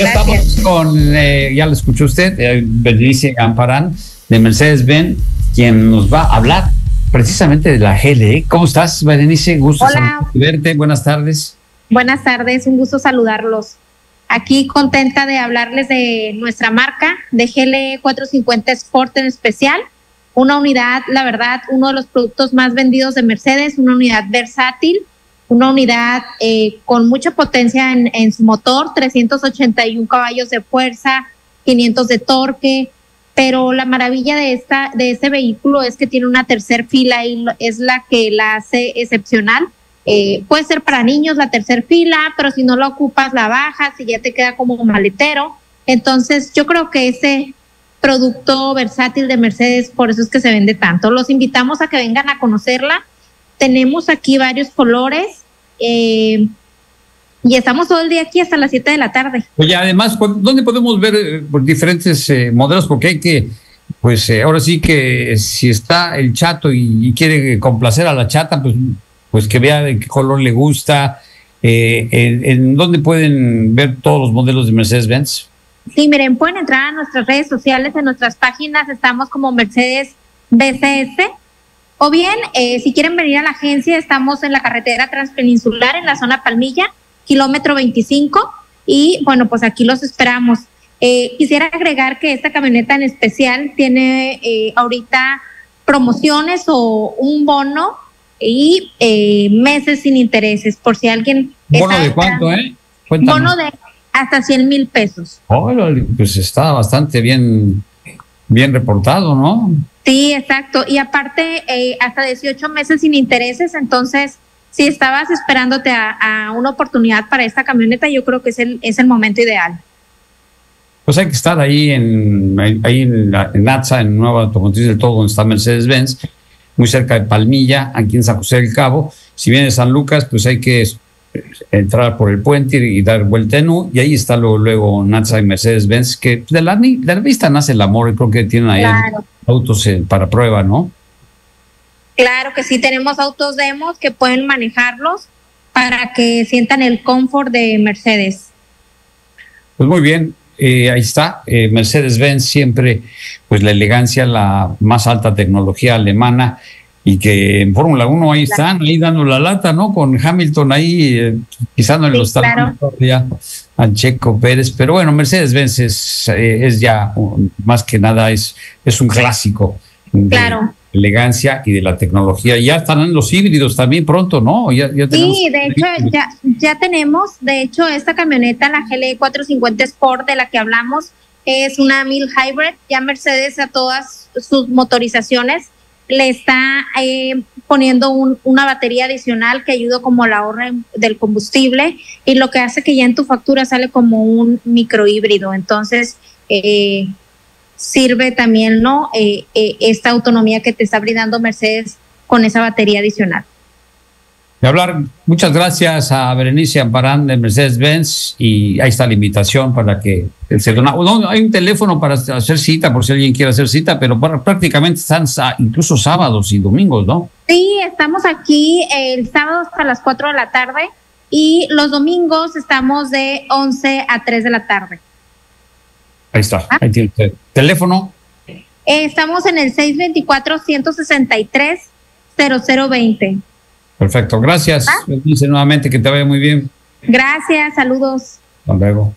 estamos con, eh, ya lo escuchó usted, eh, Berenice Amparán de Mercedes-Benz, quien nos va a hablar precisamente de la GLE. ¿Cómo estás, Berenice? Gusto verte. Buenas tardes. Buenas tardes, un gusto saludarlos. Aquí contenta de hablarles de nuestra marca, de GLE 450 Sport en especial. Una unidad, la verdad, uno de los productos más vendidos de Mercedes, una unidad versátil, una unidad eh, con mucha potencia en, su motor, 381 caballos de fuerza, 500 de torque, pero la maravilla de esta de este vehículo es que tiene una tercer fila y es la que la hace excepcional. Eh, puede ser para niños la tercer fila, pero si no la ocupas la bajas y ya te queda como maletero. Entonces yo creo que ese producto versátil de Mercedes, por eso es que se vende tanto. Los invitamos a que vengan a conocerla tenemos aquí varios colores eh, y estamos todo el día aquí hasta las 7 de la tarde. Oye, además, ¿dónde podemos ver eh, diferentes eh, modelos? Porque hay que, pues ahora sí que si está el chato y, quiere complacer a la chata, pues, pues que vea de qué color le gusta. en, ¿En dónde pueden ver todos los modelos de Mercedes-Benz? Sí, miren, pueden entrar a nuestras redes sociales, en nuestras páginas, estamos como Mercedes BCS o bien, eh, si quieren venir a la agencia, estamos en la carretera transpeninsular en la zona Palmilla, kilómetro 25, y bueno, pues aquí los esperamos. Eh, quisiera agregar que esta camioneta en especial tiene eh, ahorita promociones o un bono y meses sin intereses, por si alguien... ¿Bono de cuánto, eh? Bono de hasta 100 mil pesos. pues está bastante bien, bien reportado, ¿no? Sí, exacto. Y aparte, eh, hasta 18 meses sin intereses, entonces, si estabas esperándote a, una oportunidad para esta camioneta, yo creo que es el, es el momento ideal. Pues hay que estar ahí en, ahí en, la, en en Nueva Automotriz del Todo, donde está Mercedes-Benz, muy cerca de Palmilla, aquí en San José del Cabo. Si viene San Lucas, pues hay que entrar por el puente y dar vuelta en U, y ahí está luego, luego Natsa y Mercedes-Benz, que de la, de la vista nace el amor, y creo que tienen ahí autos eh, para prueba, ¿no? Claro que sí, tenemos autos demos que pueden manejarlos para que sientan el confort de Mercedes. Pues muy bien, eh, ahí está, eh, Mercedes-Benz siempre, pues la elegancia, la más alta tecnología alemana y que en Fórmula 1 ahí están, ahí dando la lata, ¿no? Con Hamilton ahí eh, pisando en los claro. ya al Checo Pérez, pero bueno, Mercedes-Benz es, eh, es ya más que nada es, es un clásico. Claro. elegancia y de la tecnología. Ya están los híbridos también pronto, ¿no? Ya, sí, de hecho, ya, ya tenemos, de hecho, esta camioneta, la GLE 450 Sport de la que hablamos, es una Mil Hybrid, ya Mercedes a todas sus motorizaciones le está eh, poniendo una batería adicional que ayuda como la ahorro del combustible y lo que hace que ya en tu factura sale como un microhíbrido. Entonces, eh, sirve también, ¿no? Eh, esta autonomía que te está brindando Mercedes con esa batería adicional hablar, muchas gracias a Berenice Amparán de Mercedes-Benz y ahí está la invitación para que se dona. hay un teléfono para hacer cita por si alguien quiere hacer cita, pero prácticamente están incluso sábados y domingos, ¿no? Sí, estamos aquí el sábado hasta las 4 de la tarde y los domingos estamos de 11 a 3 de la tarde. Ahí está, ah. ahí tiene usted. ¿Teléfono? Eh, estamos en el 624-163-0020. Perfecto, gracias. Dice nuevamente que te vaya muy bien. Gracias, saludos. Hasta luego.